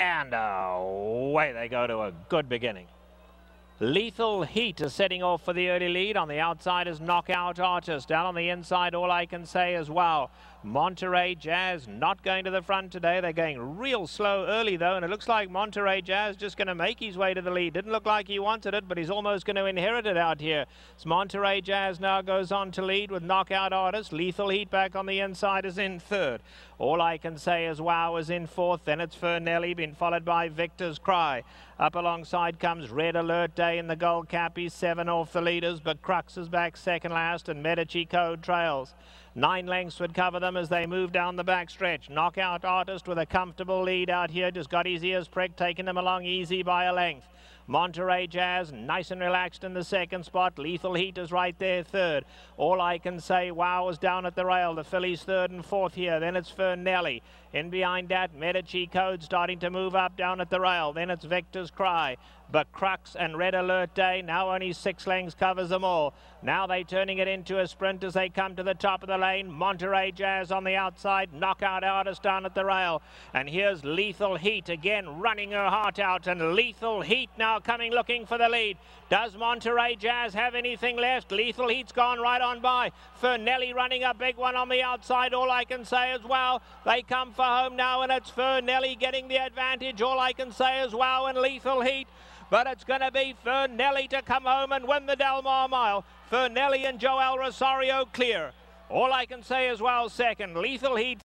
And away they go to a good beginning. Lethal Heat is setting off for the early lead. On the outside is Knockout Artist. Down on the inside, all I can say is wow. Monterey Jazz not going to the front today. They're going real slow early, though, and it looks like Monterey Jazz just going to make his way to the lead. Didn't look like he wanted it, but he's almost going to inherit it out here. It's Monterey Jazz now goes on to lead with Knockout Artist. Lethal Heat back on the inside is in third. All I can say is wow is in fourth. Then it's Ferneley, been followed by Victor's Cry. Up alongside comes Red Alert Day in the gold cap. He's seven off the leaders, but Crux is back second last, and Medici Code trails. Nine lengths would cover them as they move down the backstretch. Knockout Artist with a comfortable lead out here. Just got his ears pricked, taking them along easy by a length. Monterey Jazz, nice and relaxed in the second spot. Lethal Heat is right there third. All I can say, wow, is down at the rail. The fillies third and fourth here. Then it's Ferneley. In behind that, Medici Code starting to move up down at the rail. Then it's Victor's Cry. But Crux and Red Alert Day, now only six lengths covers them all. Now they turning it into a sprint as they come to the top of the lane. Monterey Jazz on the outside. Knockout Artist down at the rail. And here's Lethal Heat again running her heart out. And Lethal Heat now coming looking for the lead. Does Monterey Jazz have anything left? Lethal Heat's gone right on by. Ferneley running a big one on the outside. All I can say is wow. They come for home now and it's Ferneley getting the advantage. All I can say is wow and Lethal Heat. But it's going to be Ferneley to come home and win the Del Mar Mile. Ferneley and Joel Rosario clear. All I can say is well second. Lethal Heat